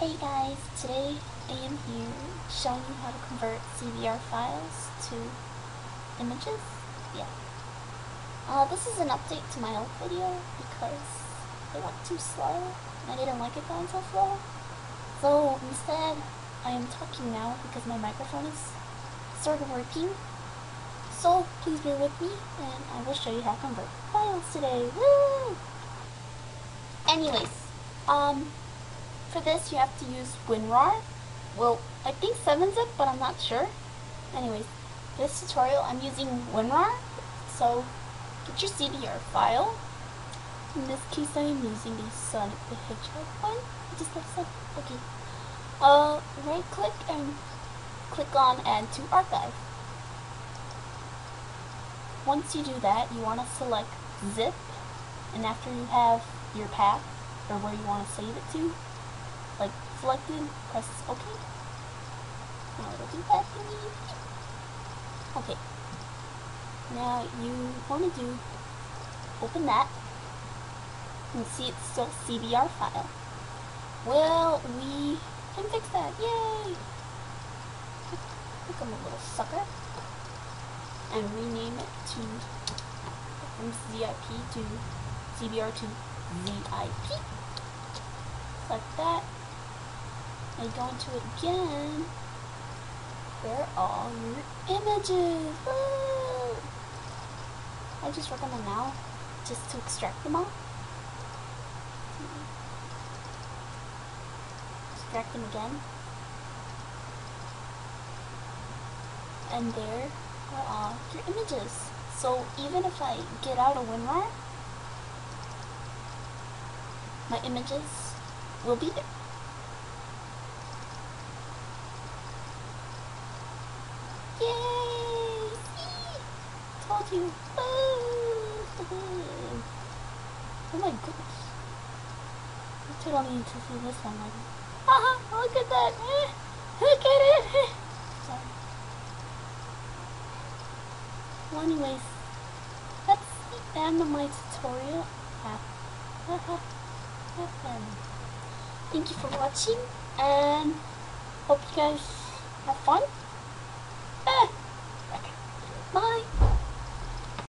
Hey guys, today I am here showing you how to convert CBR files to images. Yeah. Uh, this is an update to my old video because it went too slow and I didn't like it going so slow. So instead, I am talking now because my microphone is sort of working. So please bear with me and I will show you how to convert files today. Woo! Anyways, um, for this, you have to use WinRAR. Well, I think 7-zip, but I'm not sure. Anyways, this tutorial, I'm using WinRAR. So, get your CBR file. In this case, I am using the Sonic the Hedgehog one. I just have some. Okay. Uh, right click and click on Add to Archive. Once you do that, you want to select Zip, and after you have your path, or where you want to save it to, like selected, press OK. Now it'll do that me. Okay. Now you want to do, open that, and see it's still CBR file. Well, we can fix that. Yay! Look, I'm a little sucker. And rename it to from ZIP to CBR to ZIP. Select that. And go into it again. There are all your images. Woo! I just work on them now just to extract them all. Extract them again. And there are all your images. So even if I get out of WinRAR, my images will be there. Yay! Oh my goodness. I totally need to see this one. Like, haha, look at that. Eh? Look at it. Sorry. Well, anyways, that's the end of my tutorial. Thank you for watching and hope you guys have fun.